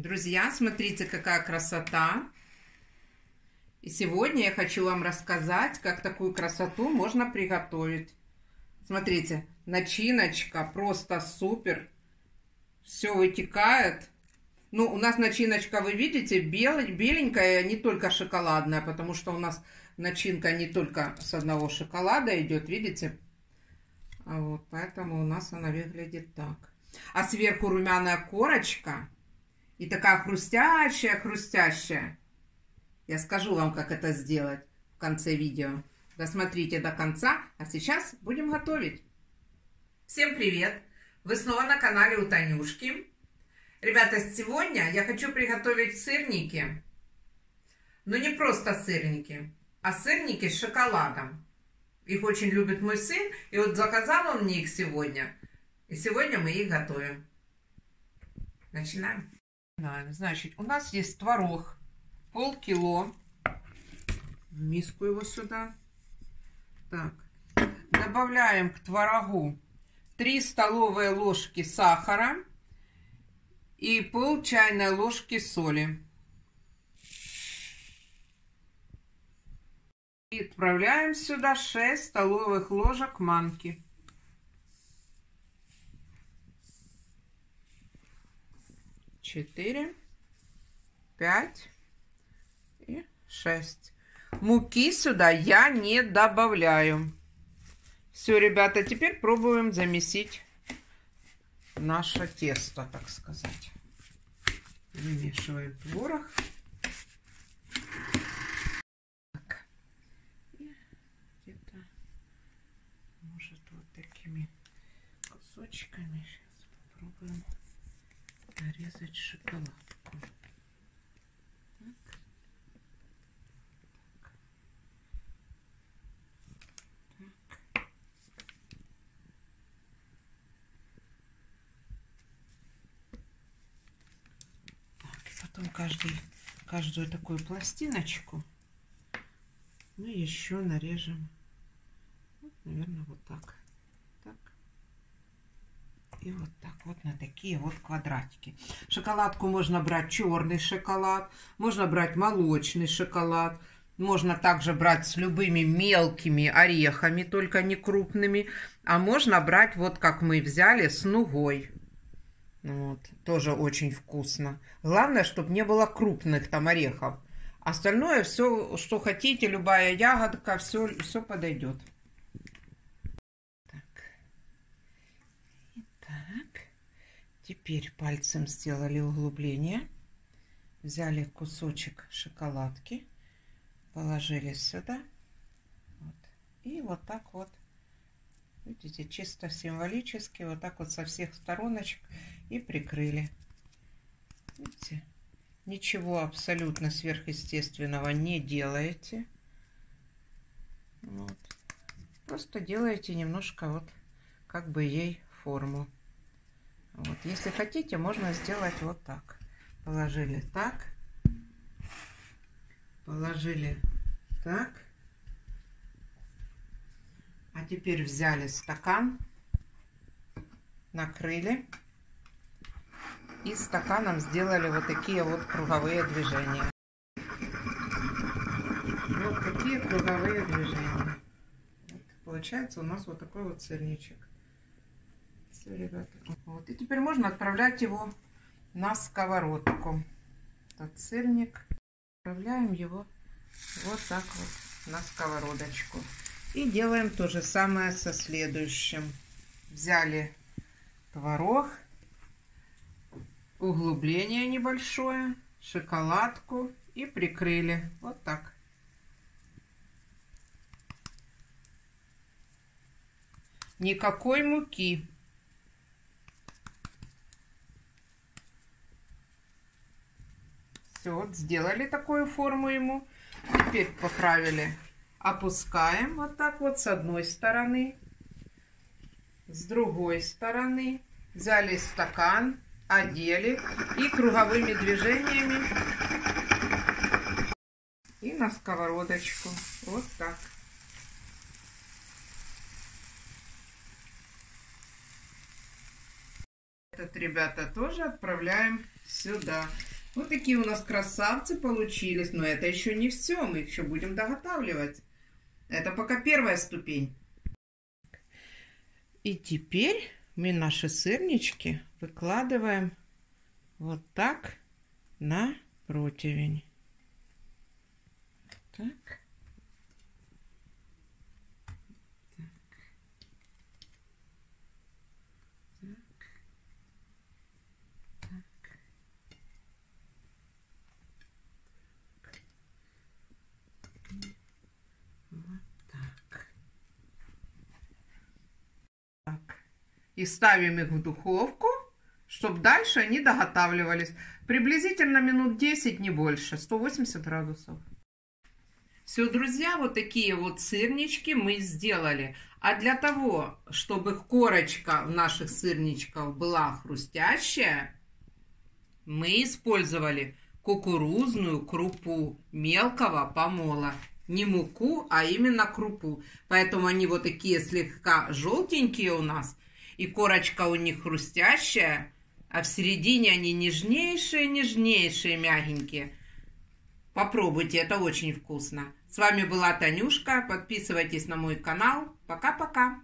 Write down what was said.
Друзья, смотрите, какая красота. И сегодня я хочу вам рассказать, как такую красоту можно приготовить. Смотрите, начиночка просто супер. Все вытекает. Ну, у нас начиночка, вы видите, бел, беленькая, не только шоколадная, потому что у нас начинка не только с одного шоколада идет, видите? А вот, поэтому у нас она выглядит так. А сверху румяная корочка и такая хрустящая, хрустящая. Я скажу вам, как это сделать в конце видео. Досмотрите до конца, а сейчас будем готовить. Всем привет! Вы снова на канале у Танюшки. Ребята, сегодня я хочу приготовить сырники. Но не просто сырники, а сырники с шоколадом. Их очень любит мой сын, и вот заказал он мне их сегодня. И сегодня мы их готовим. Начинаем. Значит, у нас есть творог, полкило. В миску его сюда. Так. Добавляем к творогу 3 столовые ложки сахара и пол чайной ложки соли. И отправляем сюда 6 столовых ложек манки. Четыре, пять и шесть. Муки сюда я не добавляю. Все, ребята, теперь пробуем замесить наше тесто, так сказать. Вымешиваем творог. кусочками. Сейчас попробуем нарезать шоколадку. Так. Так. Так, и потом каждый, каждую такую пластиночку мы еще нарежем, вот, наверное, вот так. И вот так вот на такие вот квадратики. Шоколадку можно брать черный шоколад, можно брать молочный шоколад. Можно также брать с любыми мелкими орехами, только не крупными. А можно брать, вот как мы взяли, с нугой. Вот, тоже очень вкусно. Главное, чтобы не было крупных там орехов. Остальное, все, что хотите, любая ягодка, все, все подойдет. Теперь пальцем сделали углубление. Взяли кусочек шоколадки, положили сюда. Вот. И вот так вот, видите, чисто символически, вот так вот со всех стороночек и прикрыли. Видите, ничего абсолютно сверхъестественного не делаете. Вот. Просто делаете немножко вот как бы ей форму. Вот, если хотите, можно сделать вот так. Положили так. Положили так. А теперь взяли стакан, накрыли и стаканом сделали вот такие вот круговые движения. Вот такие круговые движения. Получается у нас вот такой вот сырничек. Все, ребята. Вот. И теперь можно отправлять его на сковородку. Этот сырник. Отправляем его вот так вот на сковородочку. И делаем то же самое со следующим. Взяли творог, углубление небольшое, шоколадку и прикрыли. Вот так. Никакой муки. Все, вот сделали такую форму ему. Теперь поправили. Опускаем вот так вот с одной стороны. С другой стороны. Взяли стакан, одели и круговыми движениями и на сковородочку. Вот так. Этот, ребята, тоже отправляем сюда. Вот такие у нас красавцы получились. Но это еще не все. Мы еще будем доготавливать. Это пока первая ступень. И теперь мы наши сырнички выкладываем вот так на противень. Так. И ставим их в духовку, чтобы дальше они доготавливались. Приблизительно минут 10, не больше, 180 градусов. Все, друзья, вот такие вот сырнички мы сделали. А для того, чтобы корочка в наших сырничках была хрустящая, мы использовали кукурузную крупу мелкого помола. Не муку, а именно крупу. Поэтому они вот такие слегка желтенькие у нас. И корочка у них хрустящая, а в середине они нежнейшие, нежнейшие, мягенькие. Попробуйте, это очень вкусно. С вами была Танюшка. Подписывайтесь на мой канал. Пока-пока.